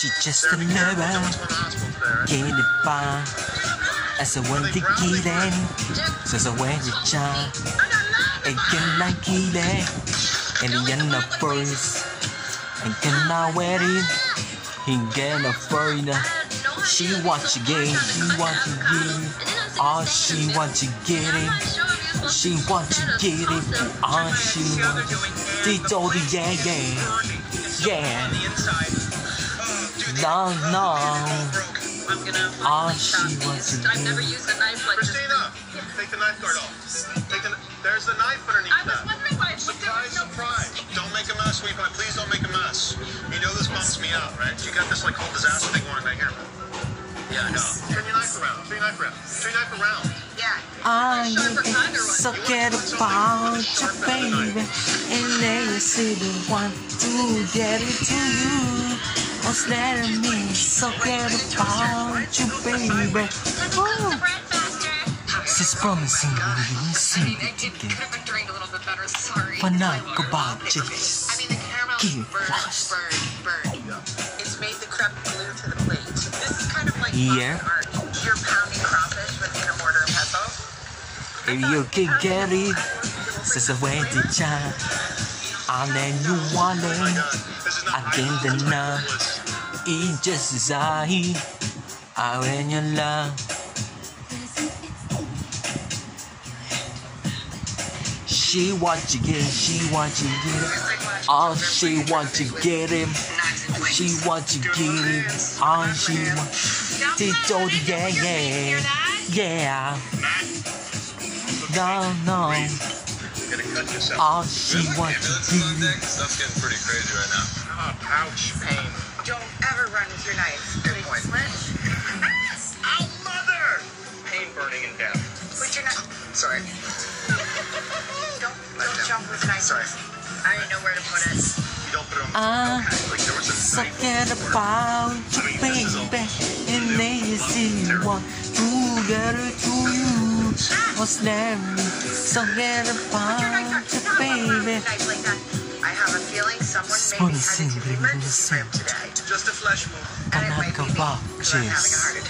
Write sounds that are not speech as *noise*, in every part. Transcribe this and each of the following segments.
She just never get it by. As a went to get in, says I went to child. Again, like it, and the end of first. And can I wear it? He get a foreigner. She want to get she want to get it. Oh, she want to get it. She want to get it. Oh, she want to. They told her, yeah, yeah. Yeah. No, no. Oh, she wants to I've never used a knife like this. Christina, take the knife guard off. Take the, there's the knife underneath I was that. wondering why it looked Surprise, so surprise. Don't make a mess, sweetheart. Please don't make a mess. You know this bumps me out, right? You got this like whole disaster thing going right here. Yeah, I know. Turn your knife around. Turn your knife around. Turn your knife around. Yeah. I Sharper cut so get about you, baby, and then you see the one to get it to you. That in me? So get about you, baby. Ooh. She's promising me you see It, it could have been drained a little bit better. Sorry. but not about this. I mean, the caramel Give burned, lost. burned, burned. It's made the crepe glue to the plate. This is kind of like Yeah. Art. You're pounding crawfish within a mortar and pestle. If you can get it, says a way to. And then you want it. This is I can't deny. It just as I, I when you love. She want to get, she want to get it. Oh, she want to get him. She want to get him. Oh, she want. They told you, yeah, yeah, yeah. No, no. You're gonna cut yourself. Oh, she want to get him. Stuff's getting pretty crazy right now. Ah, ouch. Pain. Don't ever run with your knife. Good Big point. switch. Ow, mother! Pain, burning, and death. Put your knife. Sorry. *laughs* Don't, don't jump with knife. Sorry. I already know where to put it. You don't put it on the Ah. okay. Like there was a So knife. get about you, baby, and then you see one to get it to you. What's that mean? So get about you, baby. Knife like that. I have a feeling someone This may one be is headed to the simply emergency room today. Just a flesh wound. And it Cannot might go be me, back, 'cause I'm having a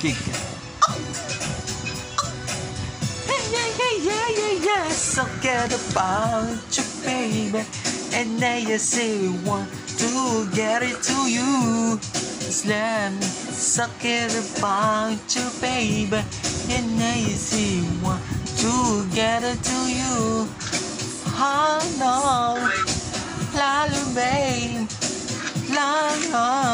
jeez. Hey, yeah, yeah, yeah, yeah, yeah. So get about you, baby. And now you say one to get it to you. Slam suck it about you, baby. And now you see one to get it to you. Oh no. Lala, oh,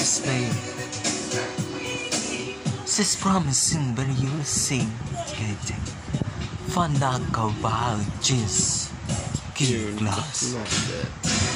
Just babe. Promising, but you'll see. Get it. Fun go by just. Give glass.